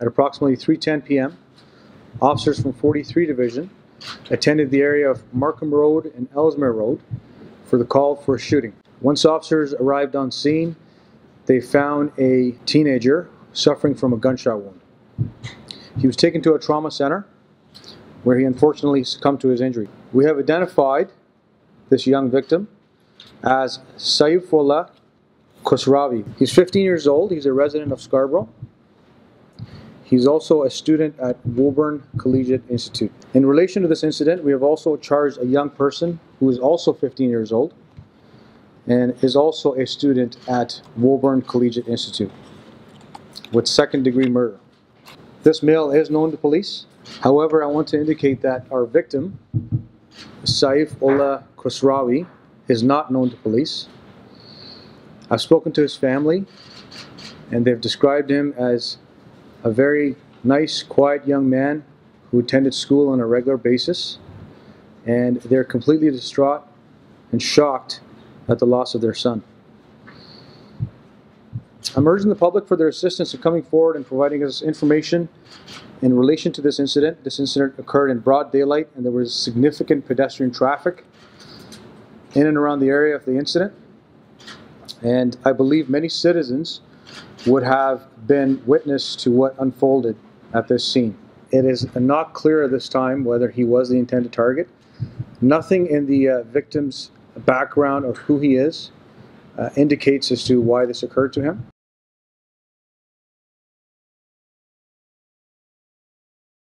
At approximately 3:10 p.m., officers from 43 Division attended the area of Markham Road and Ellesmere Road for the call for a shooting. Once officers arrived on scene, they found a teenager suffering from a gunshot wound. He was taken to a trauma center where he unfortunately succumbed to his injury. We have identified this young victim as Safiullah Khosrawi. He's 15 years old. He's a resident of Scarborough. He's also a student at Woburn Collegiate Institute. In relation to this incident, we have also charged a young person who is also 15 years old and is also a student at Woburn Collegiate Institute with second degree murder. This male is known to police. However, I want to indicate that our victim, Safiullah Khosrawi, is not known to police. I've spoken to his family, and they've described him as a very nice, quiet young man who attended school on a regular basis, and they're completely distraught and shocked at the loss of their son. I'm urging the public for their assistance in coming forward and providing us information in relation to this incident. This incident occurred in broad daylight and there was significant pedestrian traffic in and around the area of the incident. And I believe many citizens would have been witness to what unfolded at this scene. It is not clear at this time whether he was the intended target. Nothing in the uh, victim's background or who he is uh, indicates as to why this occurred to him.